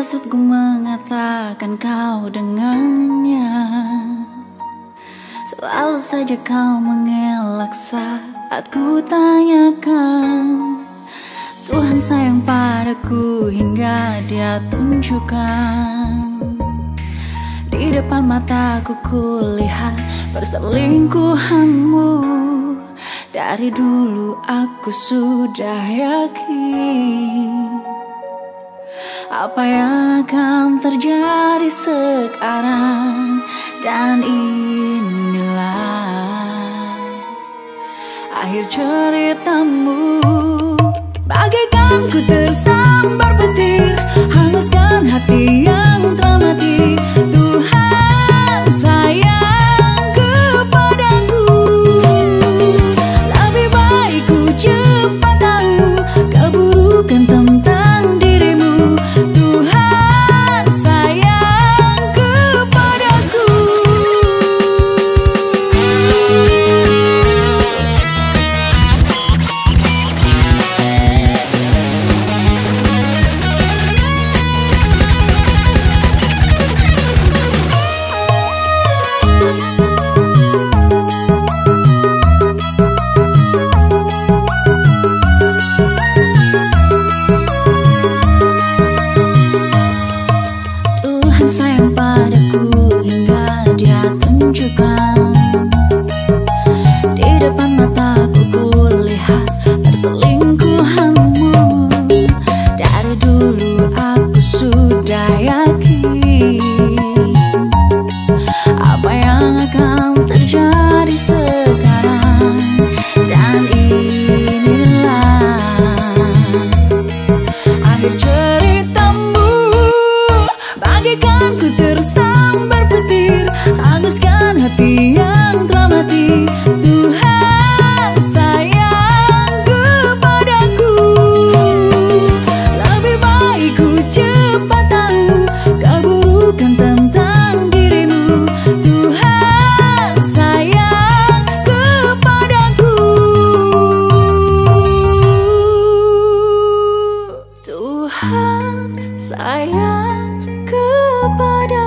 saat ku mengatakan kau dengannya. Selalu saja kau mengelak saat ku tanyakan. Tuhan sayang padaku hingga dia tunjukkan. Di depan mataku kulihat perselingkuhanmu. Dari dulu aku sudah yakin apa yang akan terjadi sekarang Dan inilah Akhir ceritamu. Bagaikan ku tersambar petir Tuhan sayang kepada